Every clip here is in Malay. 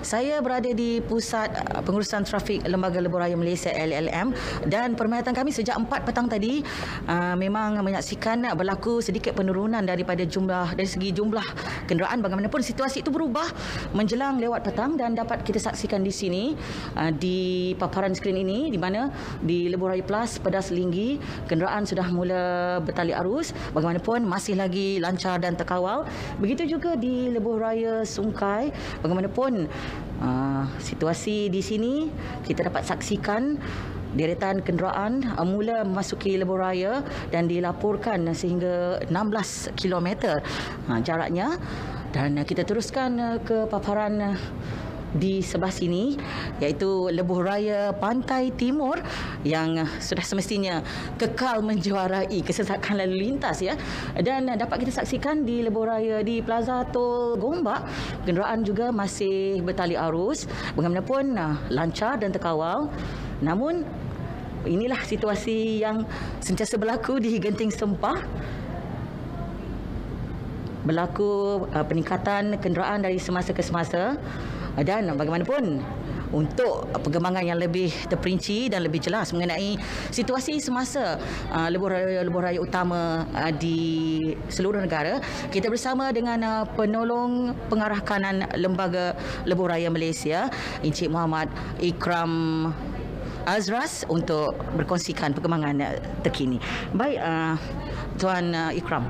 Saya berada di Pusat uh, Pengurusan Trafik Lembaga Lebuh Raya Malaysia LLM dan perkhidmatan kami sejak 4 petang tadi uh, memang menyaksikan berlaku sedikit penurunan daripada jumlah dari segi jumlah kenderaan. Bagaimanapun situasi itu berubah menjelang lewat petang dan dapat kita saksikan di sini uh, di paparan skrin ini di mana di Lebuh Raya Plus Pedas Linggi kenderaan sudah mula bertali arus. Bagaimanapun masih lagi lancar dan terkawal. Begitu juga di Lebuh Raya Sungkai. Bagaimanapun Uh, situasi di sini kita dapat saksikan deretan kenderaan uh, mula memasuki lebuh raya dan dilaporkan sehingga 16 km uh, jaraknya. Dan uh, kita teruskan uh, ke paparan uh, di sebelah sini iaitu Lebuh Raya Pantai Timur yang sudah semestinya kekal menjuarai kesesakan lalu lintas ya. Dan dapat kita saksikan di Lebuh Raya di Plaza Tol Gombak kenderaan juga masih bertali arus. Bagaimanapun ah, lancar dan terkawal namun inilah situasi yang sentiasa berlaku di Genting Sempah. Berlaku uh, peningkatan kenderaan dari semasa ke semasa dan bagaimanapun untuk perkembangan yang lebih terperinci dan lebih jelas mengenai situasi semasa uh, lebuh raya lebuh raya utama uh, di seluruh negara kita bersama dengan uh, penolong pengarah kanan lembaga lebuh raya Malaysia Encik Muhammad Ikram Azras untuk berkongsikan perkembangan terkini. Baik uh, tuan uh, Ikram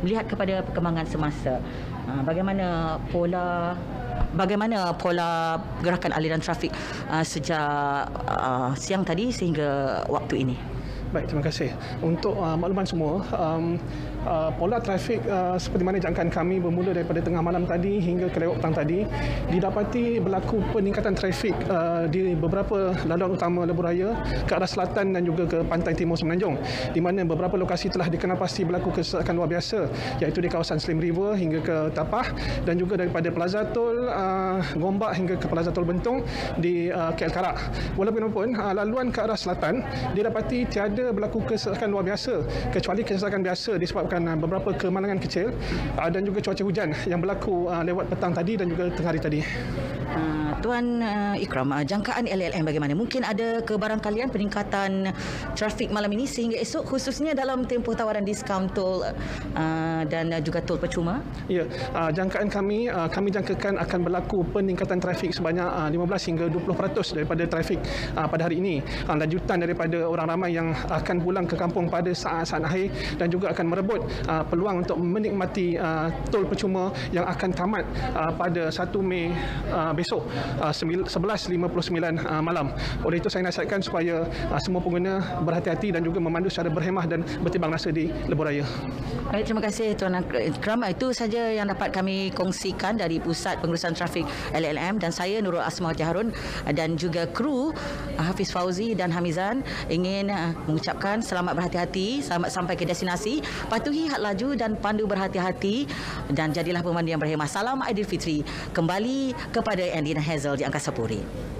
melihat kepada perkembangan semasa uh, bagaimana pola bagaimana pola gerakan aliran trafik uh, sejak uh, siang tadi sehingga waktu ini? Baik, terima kasih. Untuk uh, makluman semua, um, uh, pola trafik uh, seperti mana jangkaan kami bermula daripada tengah malam tadi hingga ke lewat petang tadi, didapati berlaku peningkatan trafik uh, di beberapa laluan utama lebuh raya ke arah selatan dan juga ke pantai timur Semenanjung, di mana beberapa lokasi telah dikenal pasti berlaku kesesakan luar biasa, iaitu di kawasan Slim River hingga ke Tapah dan juga daripada Plaza Tol uh, Gombak hingga ke Plaza Tol Bentong di uh, KL Karak. Walaupun uh, laluan ke arah selatan didapati tiada berlaku kesesakan luar biasa kecuali kesesakan biasa disebabkan uh, beberapa kemalangan kecil uh, dan juga cuaca hujan yang berlaku uh, lewat petang tadi dan juga tengah hari tadi. Tuan uh, Ikram, uh, jangkaan LLM bagaimana? Mungkin ada kebarangkalian peningkatan trafik malam ini sehingga esok khususnya dalam tempoh tawaran diskaun tol uh, dan uh, juga tol percuma? Ya, uh, jangkaan kami, uh, kami jangkakan akan berlaku peningkatan trafik sebanyak uh, 15 hingga 20% daripada trafik uh, pada hari ini. Uh, lanjutan daripada orang ramai yang akan pulang ke kampung pada saat-saat akhir dan juga akan merebut uh, peluang untuk menikmati uh, tol percuma yang akan tamat uh, pada 1 Mei uh, besok uh, 11.59 uh, malam. Oleh itu saya nasihatkan supaya uh, semua pengguna berhati-hati dan juga memandu secara berhemah dan bertimbang rasa di lebuh raya. Baik, terima kasih Tuan Ikram. Itu saja yang dapat kami kongsikan dari Pusat Pengurusan Trafik LLM dan saya Nurul Asma Jaharun dan juga kru Hafiz Fauzi dan Hamizan ingin mengucapkan selamat berhati-hati, selamat sampai ke destinasi, patuhi had laju dan pandu berhati-hati dan jadilah pemandu yang berhemah. Salam Aidilfitri. Kembali kepada Andina Hazel di Angkasa Puri.